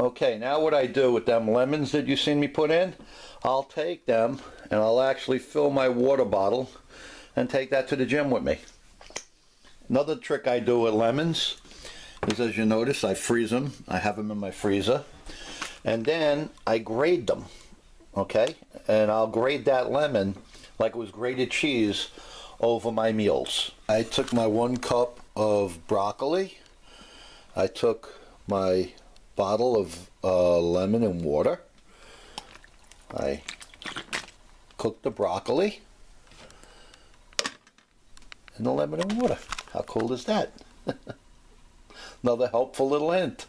Okay, now what I do with them lemons that you seen me put in, I'll take them and I'll actually fill my water bottle and take that to the gym with me. Another trick I do with lemons is as you notice I freeze them. I have them in my freezer. And then I grate them. Okay? And I'll grate that lemon like it was grated cheese over my meals. I took my one cup of broccoli. I took my bottle of uh, lemon and water. I cook the broccoli and the lemon and water. How cool is that? Another helpful little hint.